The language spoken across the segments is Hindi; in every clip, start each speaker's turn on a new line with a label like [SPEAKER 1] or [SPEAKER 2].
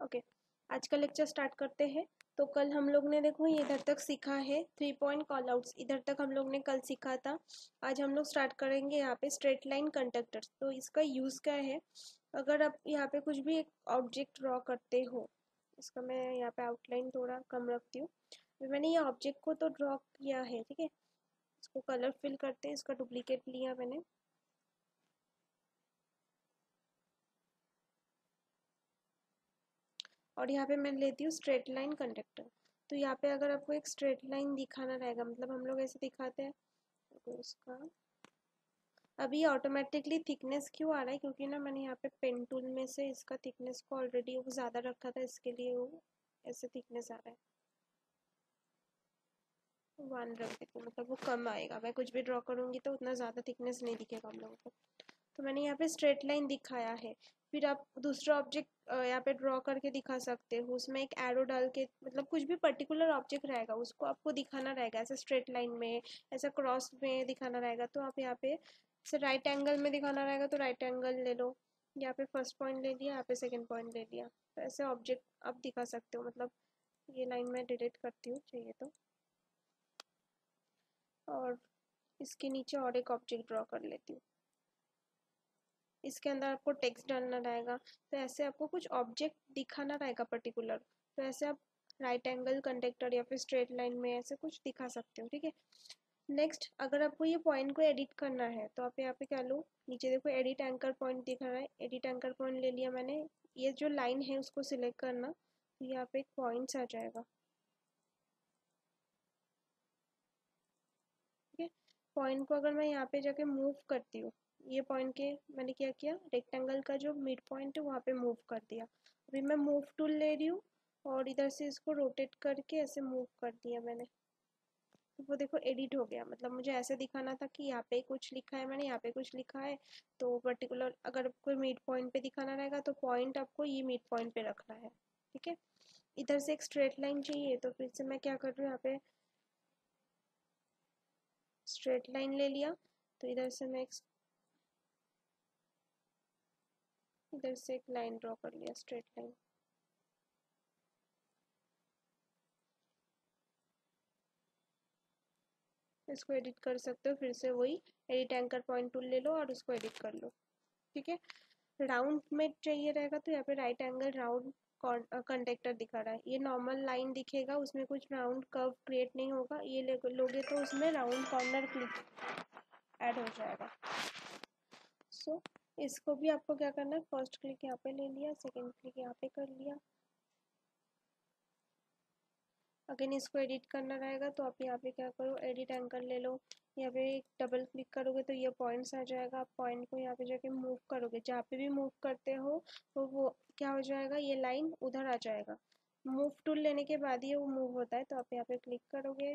[SPEAKER 1] ओके आज का लेक्चर स्टार्ट करते हैं। तो कल हम लोग ने देखो, ये इधर तक सीखा है। थ्री पॉइंट कॉल आउट्स इधर तक हम लोग ने कल सीखा था। आज हम लोग स्टार्ट करेंगे यहाँ पे स्ट्रेट लाइन कंडक्टर्स तो इसका यूज़ क्या है? अगर आप यहाँ पे कुछ भी एक ऑब्जेक्ट ड्रॉ करते हो, इसका मैं यहाँ पे आउटलाइन थोड़ा कम रखती हूँ। मैंने ये ऑब्जेक्ट को तो ड्रॉ किया है, ठीक है? इसको कलर फिल करते हैं, इसका डुप्लीकेट लिया मैंने। और यहाँ पे मैं लेती हूँ स्ट्रेट लाइन कंडक्टर तो यहाँ पे अगर आपको एक स्ट्रेट लाइन दिखाना रहेगा मतलब हम लोग ऐसे दिखाते हैं तो इसका अभी ऑटोमेटिकली थिकनेस क्यों आ रहा है? क्योंकि ना मैंने यहाँ पे पेन टूल में से इसका थिकनेस को ऑलरेडी वो ज़्यादा रखा था, इसके लिए वो ऐसे थिकनेस आ रहा है। वन रख देती हूँ मतलब वो कम आएगा। मैं कुछ भी ड्रॉ करूँगी तो उतना ज़्यादा थिकनेस नहीं दिखेगा हम लोगों को। तो मैंने यहाँ पे स्ट्रेट लाइन दिखाया है। फिर आप दूसरा ऑब्जेक्ट यहाँ पे ड्रॉ करके दिखा सकते हो। उसमें एक एरो डाल के मतलब कुछ भी पर्टिकुलर ऑब्जेक्ट रहेगा, उसको आपको दिखाना रहेगा। ऐसे स्ट्रेट लाइन में, ऐसा क्रॉस में दिखाना रहेगा तो आप यहाँ पे जैसे राइट एंगल में दिखाना रहेगा तो राइट एंगल ले लो। यहाँ पे फ़र्स्ट पॉइंट ले लिया, यहाँ पे सेकेंड पॉइंट ले लिया। तो ऐसे ऑब्जेक्ट आप दिखा सकते हो मतलब ये लाइन मैं डिलीट करती हूँ, चाहिए तो। और इसके नीचे और एक ऑब्जेक्ट ड्रॉ कर लेती हूँ। इसके अंदर आपको टेक्स्ट डालना रहेगा। तो ऐसे आपको कुछ ऑब्जेक्ट दिखाना रहेगा पर्टिकुलर तो ऐसे आप राइट एंगल कंडक्टर या फिर स्ट्रेट लाइन में ऐसे कुछ दिखा सकते हो, ठीक है? नेक्स्ट अगर आपको ये पॉइंट को एडिट करना है तो आप यहाँ पे क्या लो, नीचे देखो एडिट एंकर पॉइंट दिख रहा है। एडिट एंकर पॉइंट ले लिया मैंने। ये जो लाइन है उसको सिलेक्ट करना तो यहाँ पे एक पॉइंट्स आ जाएगा। ठीक है? पॉइंट को अगर मैं यहाँ पे जाके मूव करती हूँ ये पॉइंट के मैंने क्या किया? रेक्टेंगल का जो मिड पॉइंट है, वहाँ पे मूव कर दिया। अभी मैं मूव टूल ले रही हूँ और इधर से इसको रोटेट करके ऐसे मूव कर दिया मैंने। तो वो देखो एडिट हो गया। मतलब मुझे ऐसे दिखाना था कि यहाँ पे कुछ लिखा है मैंने, यहाँ पे कुछ लिखा है। तो पर्टिकुलर अगर कोई मिड पॉइंट पे दिखाना रहेगा तो पॉइंट आपको ये मिड पॉइंट पे रखना है। ठीक है? इधर से एक स्ट्रेट लाइन चाहिए तो फिर से मैं क्या कर रही हूँ, यहाँ पे स्ट्रेट लाइन ले लिया। तो इधर से मैं एक इधर से एक लाइन ड्रॉ कर लिया स्ट्रेट लाइन। इसको एडिट कर सकते हो फिर से वही एडिट एंकर पॉइंट टूल ले लो और उसको एडिट कर लो ठीक है? राउंड में चाहिए रहेगा तो यहाँ पे राइट एंगल राउंड कंडक्टर दिखा रहा है। ये नॉर्मल लाइन दिखेगा उसमें कुछ राउंड कर्व क्रिएट नहीं होगा ये लोगे तो उसमें राउंड कॉर्नर क्लिक ऐड हो जाएगा। सो so, इसको भी आपको क्या करना है? फ़र्स्ट क्लिक यहाँ पे ले लिया सेकंड क्लिक यहाँ पे कर लिया। अगेन इसको एडिट करना रहेगा तो आप यहाँ पे क्या करो? एडिट एंकर ले लो। यहाँ पे डबल क्लिक करोगे तो ये पॉइंट्स आ जाएगा। आप पॉइंट को यहाँ पे जाके मूव करोगे। जहाँ पे भी मूव करते हो तो वो क्या हो जाएगा? ये लाइन उधर आ जाएगा। मूव टूल लेने के बाद ही वो मूव होता है तो आप यहाँ पे क्लिक करोगे।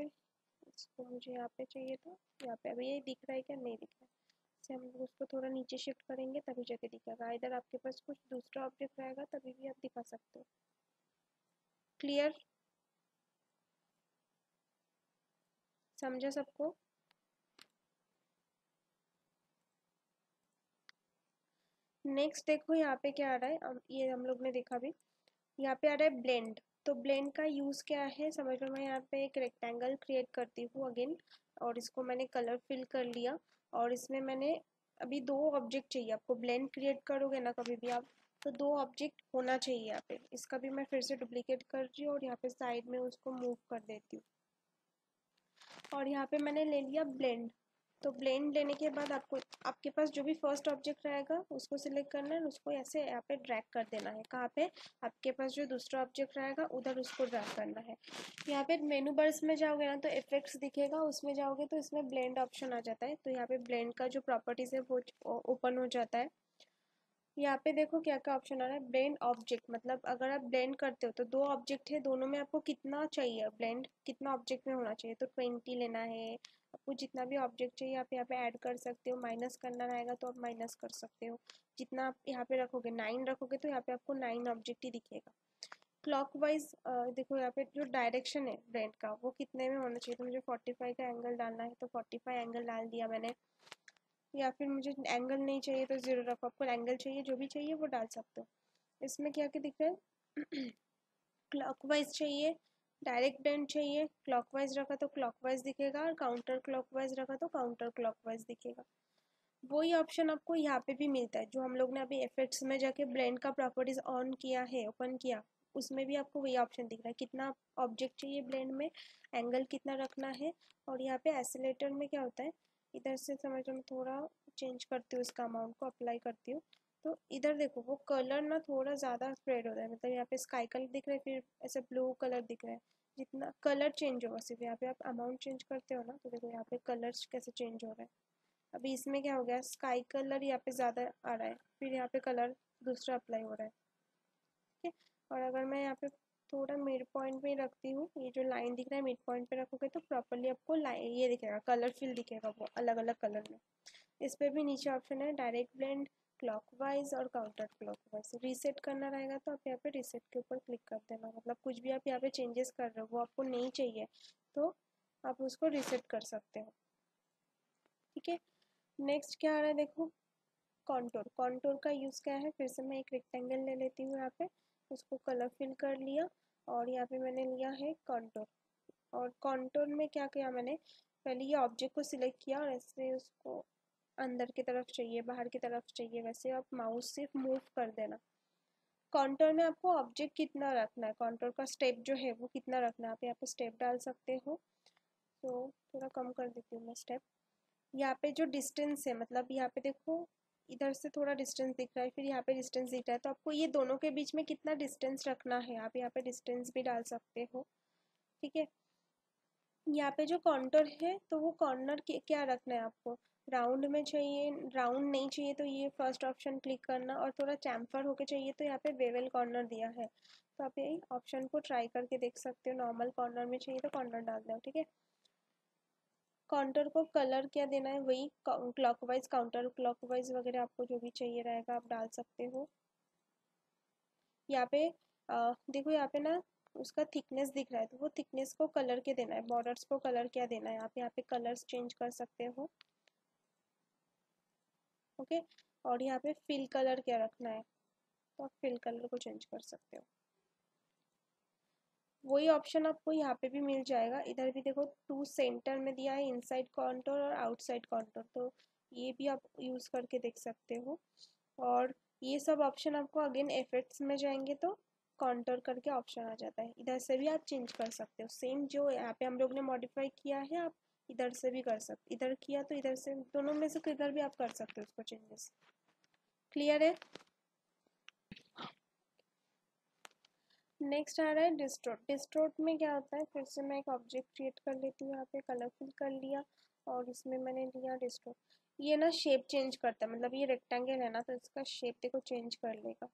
[SPEAKER 1] इसको मुझे यहाँ पे चाहिए था। यहाँ पे अभी ये दिख रहा है क्या? नहीं दिख रहा है। से हम उसको थोड़ा नीचे शिफ्ट करेंगे, तभी जाके दिखेगा। इधर आपके पास कुछ दूसरा ऑब्जेक्ट रहेगा, तभी भी आप दिखा सकते हो। क्लियर समझा सबको? नेक्स्ट देखो, यहाँ पे क्या आ रहा है? ये हम लोग ने देखा भी। यहाँ पे आ रहा है ब्लेंड तो ब्लेंड का यूज़ क्या है? समझ लो मैं यहाँ पे एक रेक्टेंगल क्रिएट करती हूँ अगेन और इसको मैंने कलर फिल कर लिया। और इसमें मैंने अभी दो ऑब्जेक्ट चाहिए। आपको ब्लेंड क्रिएट करोगे ना कभी भी आप तो दो ऑब्जेक्ट होना चाहिए यहाँ पे। इसका भी मैं फिर से डुप्लीकेट कर रही हूँ और यहाँ पे साइड में उसको मूव कर देती हूँ। और यहाँ पे मैंने ले लिया ब्लेंड तो ब्लेंड लेने के बाद आपको, आपके पास जो भी फ़र्स्ट ऑब्जेक्ट रहेगा, उसको सिलेक्ट करना है, उसको ऐसे यहाँ पे ड्रैग कर देना है। कहाँ पे? आपके पास जो दूसरा ऑब्जेक्ट रहेगा, उधर उसको ड्रैग करना है। यहाँ पे मेनू बर्स में जाओगे ना तो इफेक्ट्स दिखेगा, उसमें जाओगे तो इसमें ब्लेंड ऑप्शन आ जाता है। तो यहाँ पे ब्लेंड का जो प्रॉपर्टीज़ है, वो ओपन हो जाता है। यहाँ पे देखो क्या क्या ऑप्शन आ रहा है? ब्लेंड ऑब्जेक्ट मतलब अगर आप ब्लेंड करते हो तो दो ऑब्जेक्ट है, दोनों में आपको कितना चाहिए? ब्लेंड कितना ऑब्जेक्ट में होना चाहिए? तो ट्वेंटी लेना है आपको जितना भी ऑब्जेक्ट चाहिए, आप यहाँ पे ऐड कर सकते हो। माइनस करना रहेगा तो आप माइनस कर सकते हो। जितना आप यहाँ पे रखोगे नाइन रखोगे तो यहाँ पे आपको नाइन ऑब्जेक्ट ही दिखेगा। क्लॉकवाइज देखो यहाँ पे जो डायरेक्शन है ब्रेंड का, वो कितने में होना चाहिए? तो मुझे फोर्टी का एंगल डालना है तो फोर्टी एंगल डाल दिया मैंने। या फिर मुझे एंगल नहीं चाहिए तो ज़ीरो रखो। आपको एंगल चाहिए, जो भी चाहिए वो डाल सकते हो। इसमें क्या क्या दिख रहा है? क्लॉकवाइज चाहिए डायरेक्ट ब्लेंड चाहिए। क्लॉकवाइज रखा तो क्लॉकवाइज दिखेगा और काउंटर क्लॉकवाइज रखा तो काउंटर क्लॉकवाइज दिखेगा। वही ऑप्शन आपको यहाँ पे भी मिलता है, जो हम लोग ने अभी इफेक्ट्स में जाके ब्लेंड का प्रॉपर्टीज़ ऑन किया है ओपन किया, उसमें भी आपको वही ऑप्शन दिख रहा है। कितना ऑब्जेक्ट चाहिए ब्लेंड में एंगल कितना रखना है और यहाँ पे एसिलेटर में क्या होता है, इधर से समझ में थोड़ा चेंज करती हूँ इसका अमाउंट को अप्लाई करती हूँ। तो इधर देखो, वो कलर ना थोड़ा ज़्यादा स्प्रेड हो रहा है। मतलब यहाँ पे स्काई कलर दिख रहा है, फिर ऐसे ब्लू कलर दिख रहा है। जितना कलर चेंज होगा, सिर्फ़ यहाँ पे आप अमाउंट चेंज करते हो ना तो देखो यहाँ पे कलर्स कैसे चेंज हो रहा है। अभी इसमें क्या हो गया स्काई कलर यहाँ पे ज़्यादा आ रहा है, फिर यहाँ पे कलर दूसरा अप्लाई हो रहा है। ठीक है? और अगर मैं यहाँ पे थोड़ा मिड पॉइंट में रखती हूँ, ये जो लाइन दिख रहा है मिड पॉइंट पे रखोगे तो प्रॉपरली आपको लाइन ये दिखेगा कलर फिल दिखेगा वो अलग अलग कलर में। इस पर भी नीचे ऑप्शन है डायरेक्ट ब्लेंड क्लॉकवाइज और काउंटर क्लॉकवाइज रीसेट करना रहेगा तो आप यहाँ पे रीसेट के ऊपर क्लिक कर देना। मतलब कुछ भी आप यहाँ पे चेंजेस कर रहे हो, वो आपको नहीं चाहिए तो आप उसको रीसेट कर सकते हो। ठीक है? नेक्स्ट क्या आ रहा है? देखो कॉन्टोर कॉन्टोर का यूज़ क्या है? फिर से मैं एक रेक्टेंगल ले लेती हूँ यहाँ पे। उसको कलर फिल कर लिया और यहाँ पे मैंने लिया है कॉन्टोर और कॉन्टोर में क्या किया मैंने? पहले ये ऑब्जेक्ट को सिलेक्ट किया और ऐसे उसको अंदर की तरफ़ चाहिए, बाहर की तरफ़ चाहिए, वैसे आप माउस से मूव कर देना। कॉन्टोर में आपको ऑब्जेक्ट कितना रखना है? कॉन्टोर का स्टेप जो है वो कितना रखना है? आप यहाँ पे स्टेप डाल सकते हो। तो थोड़ा कम कर देती हूँ मैं स्टेप यहाँ पे जो डिस्टेंस है मतलब यहाँ पे देखो, इधर से थोड़ा डिस्टेंस दिख रहा है, फिर यहाँ पे डिस्टेंस दिख रहा है। तो आपको ये दोनों के बीच में कितना डिस्टेंस रखना है? आप यहाँ पे डिस्टेंस भी डाल सकते हो। ठीक है? यहाँ पे जो कॉन्टर है तो वो कॉर्नर क्या रखना है आपको? राउंड में चाहिए राउंड नहीं चाहिए तो ये फ़र्स्ट ऑप्शन क्लिक करना और थोड़ा चैम्फर होके चाहिए तो यहाँ पे बेवल कॉर्नर दिया है। तो आप यही ऑप्शन को ट्राई करके देख सकते हो। नॉर्मल कॉर्नर में चाहिए तो कॉर्नर डाल दो ठीक है? काउंटर को कलर क्या देना है? वही क्लॉकवाइज काउंटर क्लॉकवाइज वगैरह आपको जो भी चाहिए रहेगा आप डाल सकते हो। यहाँ पे आ, देखो यहाँ पे ना उसका थिकनेस दिख रहा है तो वो थिकनेस को कलर के देना है। बॉर्डर्स को कलर क्या देना है? आप यहाँ पे कलर्स चेंज कर सकते हो। ओके? और यहाँ पे फिल कलर क्या रखना है? तो आप फिल कलर को चेंज कर सकते हो। वही ऑप्शन आपको यहाँ पे भी मिल जाएगा। इधर भी देखो टू सेंटर में दिया है इनसाइड कॉन्टोर और आउटसाइड कॉन्टोर तो ये भी आप यूज़ करके देख सकते हो। और ये सब ऑप्शन आपको अगेन इफेक्ट्स में जाएँगे तो कॉन्टोर करके ऑप्शन आ जाता है। इधर से भी आप चेंज कर सकते हो। सेम जो यहाँ पे हम लोग ने मॉडिफाई किया है, आप इधर से भी कर सकते इधर किया तो इधर से, दोनों में से किधर भी आप कर सकते हो उसको चेंजेस क्लियर है? नेक्स्ट आ रहा है डिस्ट्रोट डिस्ट्रोट में क्या होता है? फिर से मैं एक ऑब्जेक्ट क्रिएट कर लेती हूँ, यहाँ पे कलरफुल कर लिया और इसमें मैंने लिया डिस्ट्रोट ये ना शेप चेंज करता है मतलब ये रेक्टेंगल है ना तो इसका शेप देखो चेंज कर लेगा।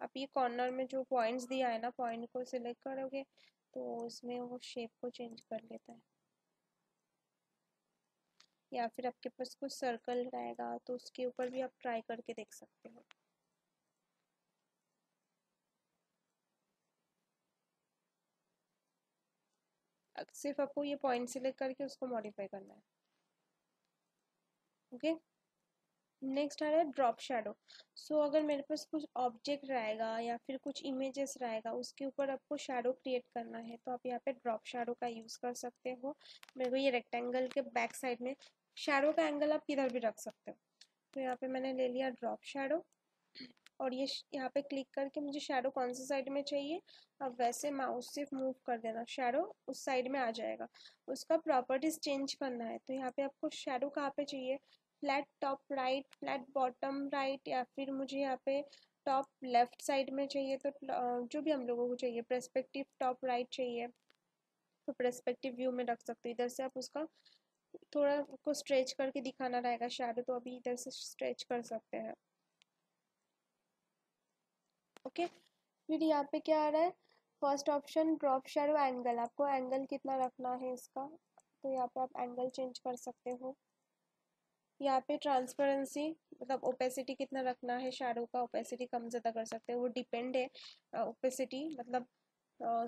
[SPEAKER 1] अब ये कॉर्नर में जो पॉइंट्स दिया है ना पॉइंट को सिलेक्ट करोगे तो इसमें वो शेप को चेंज कर लेता है। या फिर आपके पास कुछ सर्कल रहेगा तो उसके ऊपर भी आप ट्राई करके देख सकते हो। सिर्फ़ आपको ये पॉइंट सिलेक्ट करके उसको मॉडिफाई करना है। ओके नेक्स्ट आ रहा है ड्रॉप शेडो सो अगर मेरे पास कुछ ऑब्जेक्ट रहेगा या फिर कुछ इमेजेस रहेगा, उसके ऊपर आपको शेडो क्रिएट करना है तो आप यहाँ पे ड्रॉप शेडो का यूज़ कर सकते हो। मेरे को ये रेक्टेंगल के बैक साइड में शेडो का एंगल आप किधर भी रख सकते हो। तो यहाँ पे मैंने ले लिया ड्रॉप शेडो और ये यहाँ पे क्लिक करके मुझे शेडो कौन से साइड में चाहिए? अब वैसे माउस से मूव कर देना। शेडो उस साइड में आ जाएगा। उसका प्रॉपर्टीज़ चेंज करना है। तो यहाँ पे आपको शेडो कहाँ पे चाहिए? Flat top right, flat bottom right या फिर मुझे यहाँ पे टॉप लेफ़्ट साइड में चाहिए तो जो भी हम लोगों को चाहिए प्रेस्पेक्टिव टॉप राइट चाहिए तो प्रेस्पेक्टिव व्यू में रख सकते हो। इधर से आप उसका थोड़ा को स्ट्रेच करके दिखाना रहेगा शेडो तो अभी इधर से स्ट्रेच कर सकते हैं। ओके, फिर यहाँ पे क्या आ रहा है? First option drop shadow angle आपको एंगल कितना रखना है इसका? तो यहाँ पे आप एंगल चेंज कर सकते हो। यहाँ पे ट्रांसपेरेंसी मतलब ओपेसिटी कितना रखना है शेडो का ओपेसिटी कम ज़्यादा कर सकते हैं, वो डिपेंड है ओपेसिटी मतलब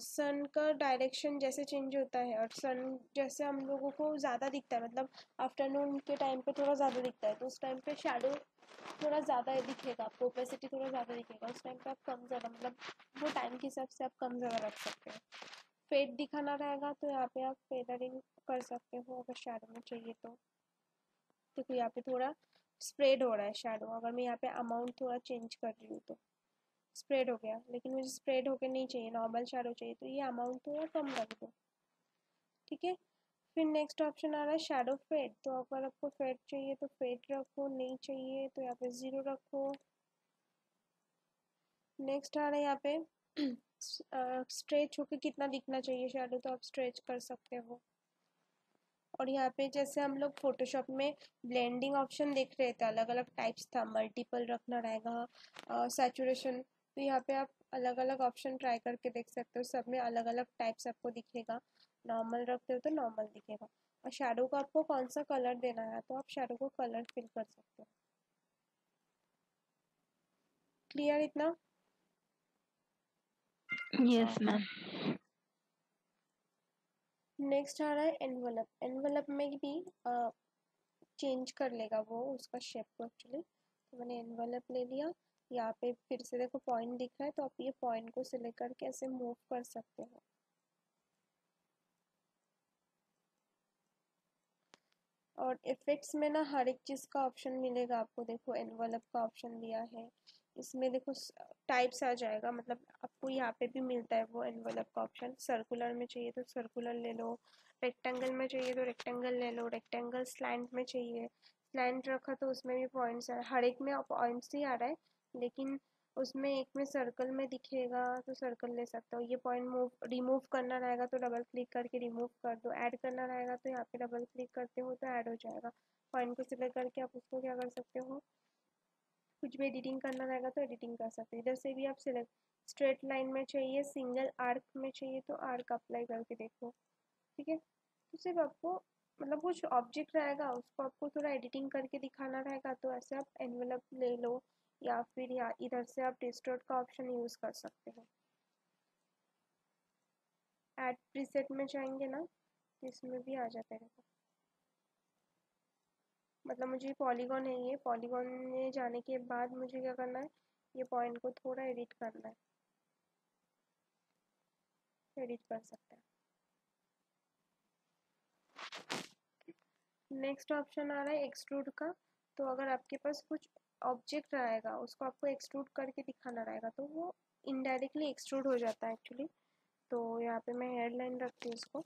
[SPEAKER 1] सन का डायरेक्शन जैसे चेंज होता है और सन जैसे हम लोगों को ज़्यादा दिखता है मतलब आफ्टरनून के टाइम पे थोड़ा ज़्यादा दिखता है तो उस टाइम पे शेडो थोड़ा ज़्यादा दिखेगा, आपको ओपेसिटी थोड़ा ज़्यादा दिखेगा, उस टाइम पे आप कम ज़्यादा मतलब वो टाइम के हिसाब से आप कम ज़्यादा रख सकते हैं। फेड दिखाना रहेगा तो यहाँ पे आप फेदरिंग कर सकते हो, अगर शेडो में चाहिए तो। देखो यहाँ पे थोड़ा स्प्रेड हो रहा है शेडो अगर मैं यहाँ पे अमाउंट थोड़ा चेंज कर रही हूँ तो स्प्रेड हो गया। लेकिन मुझे स्प्रेड होकर नहीं चाहिए नॉर्मल शेडो चाहिए तो ये अमाउंट थोड़ा कम रख दो। ठीक है? फिर नेक्स्ट ऑप्शन आ रहा है शेडो फेड तो अगर आपको फेड चाहिए तो फेड रखो, नहीं चाहिए तो यहाँ पे ज़ीरो रखो। नेक्स्ट आ रहा है यहाँ पे स्ट्रेच होके कितना दिखना चाहिए शेडो तो आप स्ट्रेच कर सकते हो। और यहाँ पे जैसे हम लोग फोटोशॉप में ब्लेंडिंग ऑप्शन देख रहे थे अलग अलग टाइप्स था मल्टीपल रखना रहेगा सैचुरेशन तो यहाँ पे आप अलग अलग ऑप्शन ट्राई करके देख सकते हो सब में अलग अलग टाइप्स आपको दिखेगा। नॉर्मल रखते हो तो नॉर्मल दिखेगा। और शेडो को आपको कौन सा कलर देना है तो आप शेडो को कलर फिल कर सकते हो। क्लियर इतना?
[SPEAKER 2] यस मैम
[SPEAKER 1] नेक्स्ट आ रहा है एनवलप एनवलप में भी चेंज कर लेगा वो, उसका शेप को एक्चुअली तो मैंने एनवलप ले लिया. यहाँ पे फिर से देखो पॉइंट दिख रहा है तो आप ये पॉइंट को सिलेक्ट करके ऐसे मूव कर सकते हो. और इफेक्ट्स में ना हर एक चीज़ का ऑप्शन मिलेगा आपको. देखो एनवलप का ऑप्शन दिया है. इसमें देखो टाइप्स आ जाएगा मतलब आपको यहाँ पे भी मिलता है वो एनवलप का ऑप्शन सर्कुलर में चाहिए तो सर्कुलर ले लो रेक्टेंगल में चाहिए तो रेक्टेंगल ले लो रेक्टेंगल स्लैंड में चाहिए स्लैंड रखा तो उसमें भी पॉइंट्स आ, हर एक में पॉइंट्स ही आ रहा है, लेकिन उसमें एक में सर्कल में दिखेगा तो सर्कल ले सकते हो, ये पॉइंट मूव रिमूव करना रहेगा तो डबल क्लिक करके रिमूव कर दो ऐड करना रहेगा तो यहाँ पे डबल क्लिक करते हो तो ऐड हो जाएगा पॉइंट को सिलेक्ट करके आप उसको क्या कर सकते हो कुछ भी एडिटिंग करना रहेगा तो एडिटिंग कर सकते हो। इधर से भी आप सिलेक्ट स्ट्रेट लाइन में चाहिए सिंगल आर्क में चाहिए तो आर्क अप्लाई करके देखो। ठीक है? तो सिर्फ़ आपको मतलब कुछ ऑब्जेक्ट रहेगा, उसको आपको थोड़ा एडिटिंग करके दिखाना रहेगा तो ऐसे आप एनवेलप ले लो, या फिर या इधर से आप डिस्टोर्ट का ऑप्शन यूज़ कर सकते हो। एड प्रीसेट में जाएँगे ना तो इसमें भी आ जाता है। मतलब मुझे पॉलीगॉन है ये। पॉलीगॉन में जाने के बाद मुझे क्या करना है? ये पॉइंट को थोड़ा एडिट करना है। एडिट कर सकते हैं। नेक्स्ट ऑप्शन आ रहा है एक्सट्रूड का। तो अगर आपके पास कुछ ऑब्जेक्ट रहेगा, उसको आपको एक्सट्रूड करके दिखाना रहेगा तो वो इनडायरेक्टली एक्सट्रूड हो जाता है एक्चुअली तो यहाँ पे मैं हेयर लाइन रखती हूँ उसको।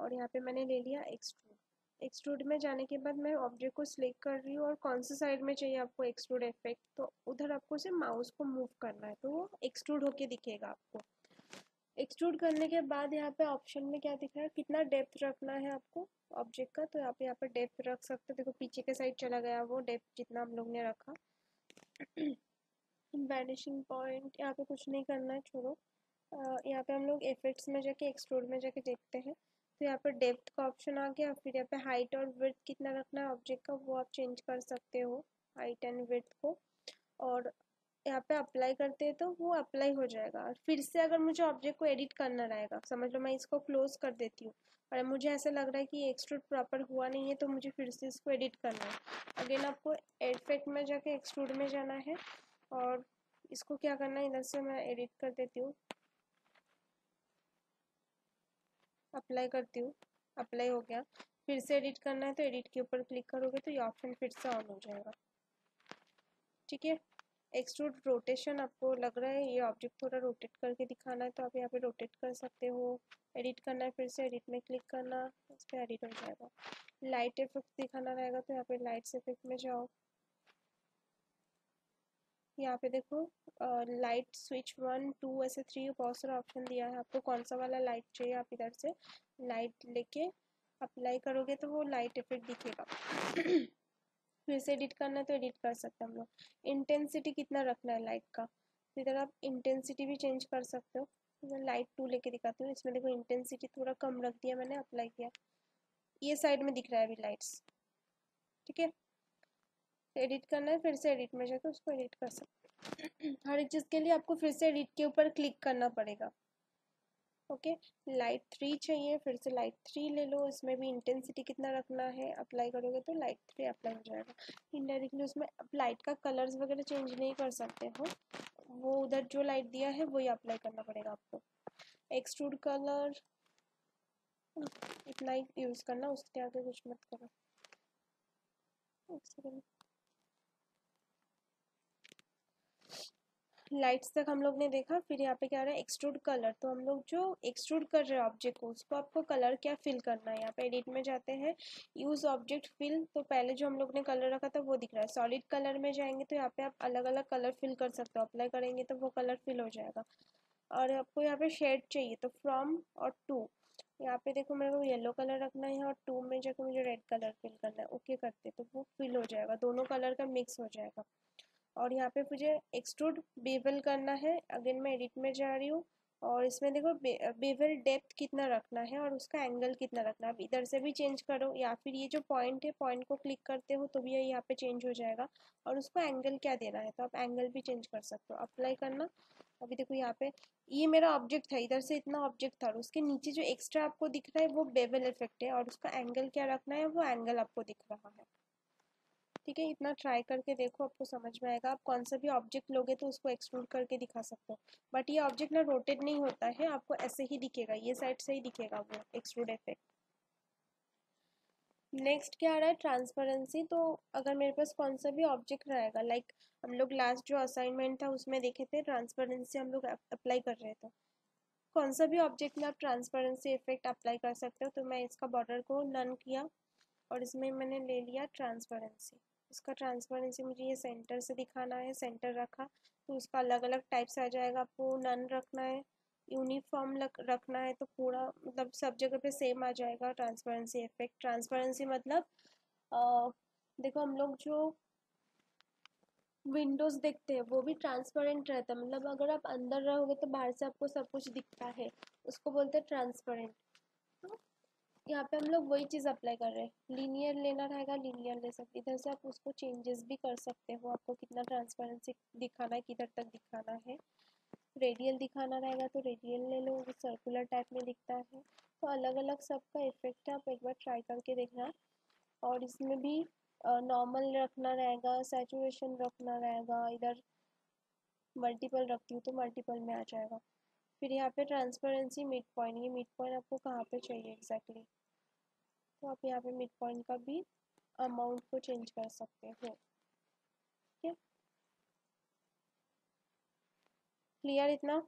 [SPEAKER 1] और यहाँ पे मैंने ले लिया एक्सट्रूड एक्सट्रूड में जाने के बाद मैं ऑब्जेक्ट को सिलेक्ट कर रही हूँ और कौन से साइड में चाहिए आपको एक्सट्रूड इफ़ेक्ट तो उधर आपको सिर्फ़ माउस को मूव करना है तो वो एक्सट्रूड होके दिखेगा आपको। एक्सट्रूड करने के बाद यहाँ पे ऑप्शन में क्या दिख रहा है? कितना डेप्थ रखना है आपको ऑब्जेक्ट का? तो यहाँ पे यहाँ पे डेप्थ रख सकते देखो, पीछे के साइड चला गया वो डेप्थ जितना हम लोग ने रखा। वैनिशिंग पॉइंट यहाँ पे कुछ नहीं करना है, छोड़ो। यहाँ पे हम लोग इफेक्ट्स में जाके एक्सट्रूड में जाके देखते हैं। तो यहाँ पर डेप्थ का ऑप्शन आ गया, फिर यहाँ पे हाइट और विथ कितना रखना है ऑब्जेक्ट का, वो आप चेंज कर सकते हो हाइट एंड विथ को। और यहाँ पे अप्लाई करते हैं तो वो अप्लाई हो जाएगा। और फिर से अगर मुझे ऑब्जेक्ट को एडिट करना रहेगा, समझ लो मैं इसको क्लोज कर देती हूँ, और मुझे ऐसा लग रहा है कि एक्सट्रूड प्रॉपर हुआ नहीं है तो मुझे फिर से इसको एडिट करना है। अगेन आपको एडफेक्ट में जाके एक्सट्रूड में जाना है, और इसको क्या करना है, इधर से मैं एडिट कर देती हूँ। अप्लाई करती हूँ, अप्लाई हो गया। फिर से एडिट करना है तो एडिट के ऊपर क्लिक करोगे तो ये ऑप्शन फिर से ऑन हो जाएगा। ठीक है? एक्सट्रूड रोटेशन आपको लग रहा है, ये ऑब्जेक्ट थोड़ा रोटेट करके दिखाना है तो आप यहाँ पे रोटेट कर सकते हो। एडिट करना है, फिर से एडिट में क्लिक करना इस पर एडिट हो जाएगा। लाइट इफ़ेक्ट दिखाना रहेगा तो यहाँ पे लाइट्स इफ़ेक्ट में जाओ। यहाँ पे देखो लाइट स्विच वन टू ऐसे थ्री बहुत सारा ऑप्शन दिया है आपको। कौन सा वाला लाइट चाहिए आप इधर से? लाइट लेके अप्लाई करोगे तो वो लाइट इफ़ेक्ट दिखेगा। फिर से एडिट करना है तो एडिट कर सकते हैं हम लोग। इंटेंसिटी कितना रखना है लाइट का? तो इधर आप इंटेंसिटी भी चेंज कर सकते हो। मैं लाइट टू लेके दिखाती हूँ। इसमें देखो इंटेंसिटी थोड़ा कम रख दिया मैंने अप्लाई किया। ये साइड में दिख रहा है अभी लाइट्स ठीक है? एडिट करना है, फिर से एडिट में जाकर उसको एडिट कर सकते हर एक चीज़ के लिए आपको फिर से एडिट के ऊपर क्लिक करना पड़ेगा। ओके? लाइट थ्री चाहिए, फिर से लाइट थ्री ले लो। इसमें भी इंटेंसिटी कितना रखना है अप्लाई करोगे तो लाइट थ्री अप्लाई हो जाएगा। इनडायरेक्टली उसमें लाइट का कलर्स वगैरह चेंज नहीं कर सकते हो। वो उधर जो लाइट दिया है, वही अप्लाई करना पड़ेगा आपको। एक्सट्रूड कलर इतना ही यूज़ करना, उसके आगे कुछ मत करो। एक सेकेंड लाइट्स तक हम लोग ने देखा, फिर यहाँ पे क्या आ रहा है एक्सट्रूड कलर तो हम लोग जो एक्सट्रूड कर रहे हैं ऑब्जेक्ट को, उसको आपको कलर क्या फिल करना है? यहाँ पे एडिट में जाते हैं यूज़ ऑब्जेक्ट फिल तो पहले जो हम लोग ने कलर रखा था, वो दिख रहा है. सॉलिड कलर में जाएँगे तो यहाँ पे आप अलग अलग कलर फिल कर सकते हो. अप्लाई करेंगे तो वो कलर फिल हो जाएगा. और आपको यहाँ पे शेड चाहिए तो फ्रॉम और टू यहाँ पे देखो मेरे को येलो कलर रखना है और टू में जाकर मुझे रेड कलर फिल करना है. ओके करते तो वो फिल हो जाएगा. दोनों कलर का मिक्स हो जाएगा. और यहाँ पे मुझे एक्सट्रूड बेवल करना है। अगेन मैं एडिट में जा रही हूँ और इसमें देखो बेवल डेप्थ कितना रखना है और उसका एंगल कितना रखना है। इधर से भी चेंज करो या फिर ये जो पॉइंट है पॉइंट को क्लिक करते हो तो भी ये यहाँ पे चेंज हो जाएगा और उसको एंगल क्या देना है? तो आप एंगल भी चेंज कर सकते हो। अप्लाई करना। अभी देखो यहाँ पे, ये मेरा ऑब्जेक्ट था, इधर से इतना ऑब्जेक्ट था और उसके नीचे जो एक्स्ट्रा आपको दिख रहा है वो बेवल इफ़ेक्ट है और उसका एंगल क्या रखना है, वो एंगल आपको दिख रहा है। ठीक है, इतना ट्राई करके देखो, आपको समझ में आएगा। आप कौन सा भी ऑब्जेक्ट लोगे तो उसको एक्सक्लूड करके दिखा सकते हो। बट ये ऑब्जेक्ट ना रोटेट नहीं होता है, आपको ऐसे ही दिखेगा। ये साइड से ही दिखेगा वो एक्सक्लूड इफ़ेक्ट नेक्स्ट क्या आ रहा है? ट्रांसपेरेंसी तो अगर मेरे पास कौन सा भी ऑब्जेक्ट रहेगा लाइक हम लोग लास्ट जो असाइनमेंट था उसमें देखे थे ट्रांसपेरेंसी हम लोग अप्लाई कर रहे थे। कौन सा भी ऑब्जेक्ट में आप ट्रांसपेरेंसी इफ़ेक्ट अप्लाई कर सकते हो तो मैं इसका बॉर्डर को नन किया और इसमें मैंने ले लिया ट्रांसपेरेंसी इसका ट्रांसपेरेंसी मुझे ये सेंटर से दिखाना है सेंटर रखा तो उसका अलग अलग टाइप आ जाएगा। आपको नन रखना है यूनिफॉर्म रखना है तो पूरा मतलब सब जगह पे सेम आ जाएगा ट्रांसपेरेंसी इफ़ेक्ट ट्रांसपेरेंसी मतलब आ, देखो हम लोग जो विंडोज़ देखते हैं वो भी ट्रांसपेरेंट रहता है। मतलब अगर आप अंदर रहोगे तो बाहर से आपको सब कुछ दिखता है। उसको बोलते हैं ट्रांसपेरेंट यहाँ पे हम लोग वही चीज़ अप्लाई कर रहे हैं। लीनियर लेना रहेगा लीनियर ले सकते इधर से आप उसको चेंजेस भी कर सकते हो। आपको कितना ट्रांसपेरेंसी दिखाना है, किधर तक दिखाना है। रेडियल दिखाना रहेगा तो रेडियल ले लो, वो सर्कुलर टाइप में दिखता है। तो अलग अलग सबका इफ़ेक्ट है, आप एक बार ट्राई करके देखना। और इसमें भी नॉर्मल रखना रहेगा सेचुरेशन रखना रहेगा। इधर मल्टीपल रखती हूँ तो मल्टीपल में आ जाएगा। फिर यहाँ पे ट्रांसपेरेंसी मिड पॉइंट ये मिड पॉइंट आपको कहाँ पे चाहिए एग्जैक्टली? तो आप यहाँ पे मिड पॉइंट का भी अमाउंट को चेंज कर सकते हो। ठीक है? क्लियर इतना?